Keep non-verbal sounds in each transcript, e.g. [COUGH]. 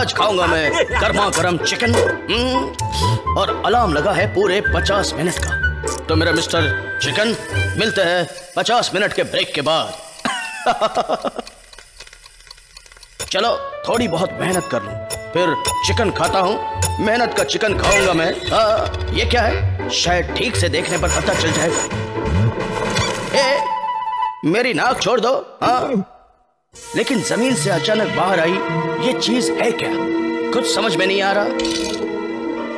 आज खाऊँगा मैं गर्मा गर्म चिकन हम्म, और अलार्म लगा है पूरे पचास मिनट का। तो मेरा मिस्टर चिकन मिलते हैं पचास मिनट के ब्रेक के बाद। [LAUGHS] चलो थोड़ी बहुत मेहनत कर लूँ फिर चिकन खाता हूँ। मेहनत का चिकन खाऊँगा मैं। हाँ, ये क्या है? शायद ठीक से देखने पर पता चल जाएगा। ए, मेरी नाक छोड़ दो। हाँ लेकिन ज़मीन से अचानक बाहर आई ये चीज़ है क्या? कुछ समझ में नहीं आ रहा।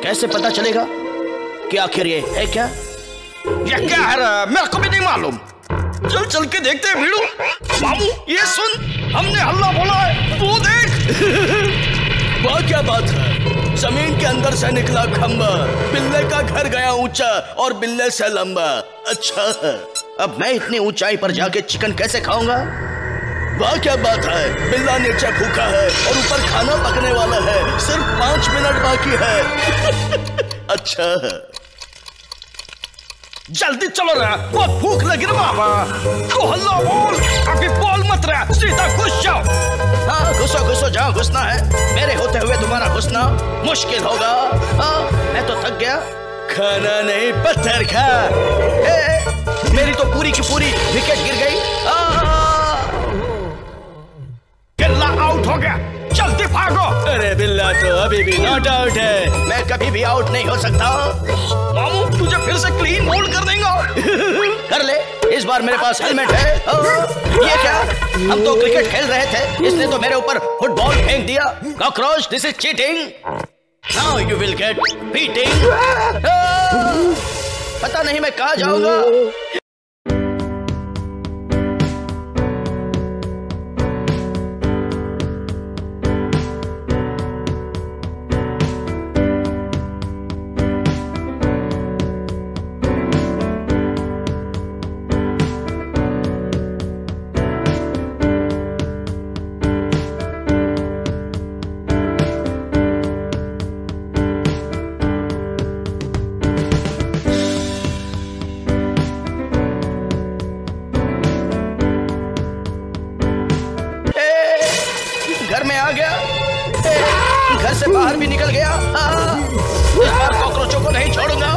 कैसे पता चलेगा कि आखिर ये है क्या? ये क्या है रे? मेरे को भी नहीं मालूम। चल चल के देखते हैं भीड़ू। बाबू ये सुन हमने हल्ला बोला है। तू देख। [LAUGHS] वह क्या बात है। ज़मीन के अंदर से निकला खंबा। बिल्ले का घर गया ऊँचा और बिल्ले से लंबा। अच्छा अब मैं इतनी ऊंचाई पर जाके चिकन कैसे खाऊँगा? वाह क्या बात है। बिल्ला नीचे भूखा है और ऊपर खाना पकने वाला है। सिर्फ़ पाँच मिनट बाकी है। [LAUGHS] अच्छा है। जल्दी चलो रे। बहुत भूख लगी रे बाबा। तू हल्ला बोल। अभी बोल मत रे। सीधा घुस जाओ। हाँ घुसो घुसो जहाँ घुसना है। मेरे होते हुए तुम्हारा घुसना मुश्किल होगा। हाँ मैं तो थक गया। खाना नहीं पत्थर खा। ए, मेरी तो पूरी की पूरी विकेट गिर गई। आ, अरे बिल्ला तो अभी भी नॉट आउट है। मैं कभी भी आउट नहीं हो सकता। मामू तुझे फिर से क्लीन बोल्ड कर देंगे। [LAUGHS] कर ले इस बार मेरे पास हेलमेट है। ये क्या? हम तो क्रिकेट खेल रहे थे इसने तो मेरे ऊपर फुटबॉल फेंक दिया। Cockroach this is cheating now you will get beating पता नहीं मैं कहा जाऊँगा। घर में आ गया। घर से बाहर भी निकल गया। इस बार कॉकरोचों को नहीं छोड़ूँगा।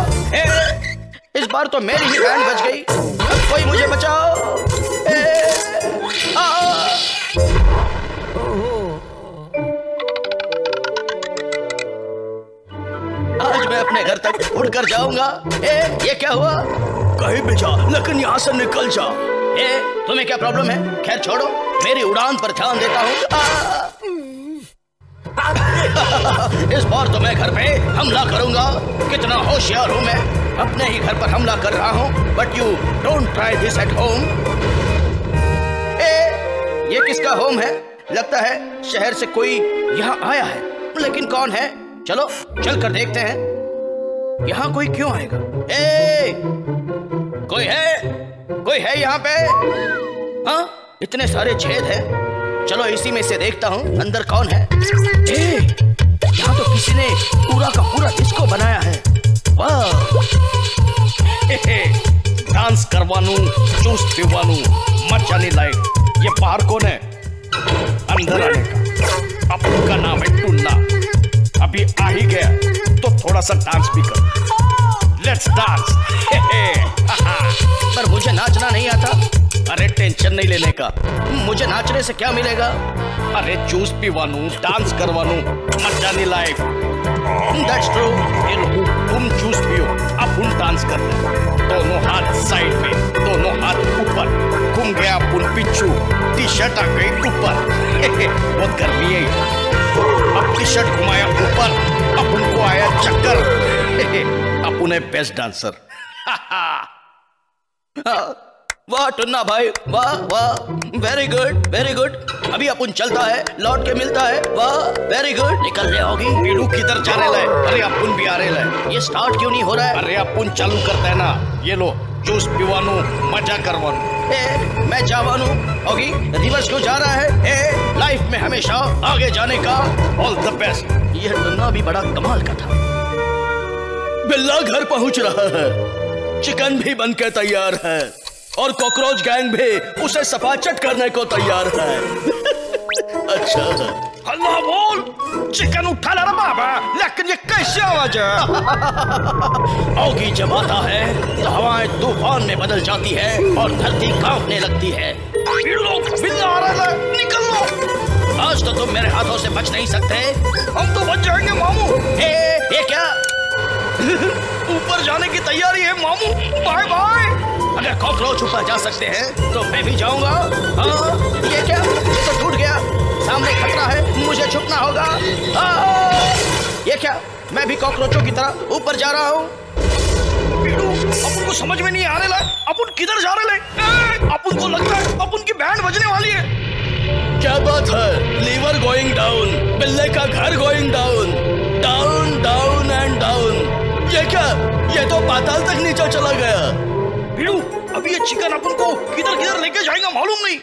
इस बार तो मेरी ही बैंड बच गई। अब कोई मुझे बचाओ। आज मैं अपने घर तक उड़कर जाऊँगा। ए, ये क्या हुआ? कहीं भी जा लेकिन यहाँ से निकल जा। ए, तुम्हें क्या प्रॉब्लम है? खैर छोड़ो मेरी उड़ान पर ध्यान देता हूँ। [LAUGHS] इस बार तो मैं घर पे हमला करूँगा। कितना होशियार हूँ मैं। अपने ही घर पर हमला कर रहा हूँ। But you don't try this at home ए, ये किसका होम है? लगता है शहर से कोई यहाँ आया है। लेकिन कौन है? चलो चल कर देखते हैं। यहाँ कोई क्यों आएगा? ए, कोई है? कोई है यहाँ पे? हाँ इतने सारे छेद हैं। चलो इसी में से देखता हूँ अंदर कौन है। ए, तो किसी ने पूरा का पूरा डिस्को बनाया है। डांस [LAUGHS] करवानू जूस पीवानू मज़ा नहीं लायक ये बाहर कौन है? अंदर आने का। अब उनका नाम है टुन्ना अभी आ ही गया। तो थोड़ा सा डांस भी कर। लेट्स डांस पर टेंशन नहीं लेने का। मुझे नाचने से क्या मिलेगा? अरे जूस पीवानू, डांस करवानू मज़ा नहीं लायक दैट्स ट्रू ये लो तुम जूस पियो, अब हम डांस कर ले दोनों हाथ साइड में, दोनों हाथ ऊपर। घूम गया अपन पिच्चू टी शर्ट आ गई ऊपर। [LAUGHS] बहुत गर्मी है अब टी शर्ट घुमाया ऊपर अपन को आया चक्कर। अपन है बेस्ट डांसर वाह टुन्ना भाई वाह वाह। वेरी गुड वेरी गुड अभी अपन चलता है लौट के मिलता है। वाह वेरी गुड निकल ले होगी पीड़ू किधर जाने लगे अरे अपन भी आ रहे लगे ये स्टार्ट क्यों नहीं हो रहा है? अरे अपन चालू करते है ना। ये लो जूस पीवानू मज़ा करवानू। ए, मैं जावानू। होगी रिवर्स क्यों जा रहा है? ए, लाइफ में हमेशा आगे जाने का ऑल द बेस्ट यह टुन्ना भी बड़ा कमाल का था। बिल्ला घर पहुँच रहा है। चिकन भी बन के तैयार है। और कॉकरोच गैंग भी उसे सफाचट करने को तैयार है। अच्छा। अल्लाह बोल चिकन उठा ला रहा बाबा लेकिन ये कैसे आवाज़ है? औगी जब आता है तो हवाएँ तूफ़ान में बदल जाती है और धरती कांपने लगती है। लोग आ रहा है निकल लो। आज तो तुम मेरे हाथों से बच नहीं सकते। हम तो बच जाएँगे मामू। ए, ये क्या? [LAUGHS] ऊपर जाने की तैयारी है मामू। बाय बाय अगर कॉकरोच ऊपर जा सकते हैं तो मैं भी जाऊँगा। हाँ, ये क्या? ये तो टूट गया। सामने खतरा है मुझे छुपना होगा। हाँ, ये क्या? मैं भी कॉकरोचों की तरह ऊपर जा रहा हूँ। अपन को समझ में नहीं आ रहा है अपन किधर जा रहे हैं? अपन को लगता है अपन की बैंड बजने वाली है। क्या बात है? लीवर गोइंग डाउन बिल्ले का घर going down. Down down and down. ये क्या? ये तो पाताल तक नीचे चला गया। पीड़ू अभी ये चिकन अपन को किधर किधर लेके जाएगा मालूम नहीं।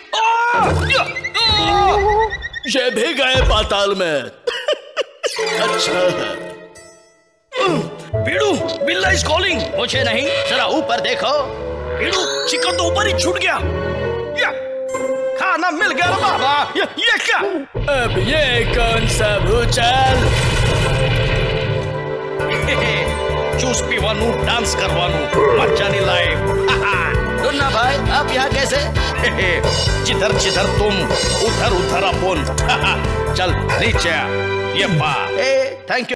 या, भी गए पाताल में। अच्छा पीड़ू बिल्ला इज़ कॉलिंग मुझे नहीं जरा ऊपर देखो। पीड़ू चिकन तो ऊपर ही छूट गया। या, खाना मिल गया बाबा। ये, ये क्या? अब ये कौन सा भूचाल? [LAUGHS] जूस पीवानू डांस करवानू नहीं लाइफ दुन्ना भाई आप यहाँ कैसे? [LAUGHS] जिधर जिधर तुम उधर उधर अपन। [LAUGHS] चल नीचे ये पा। Thank you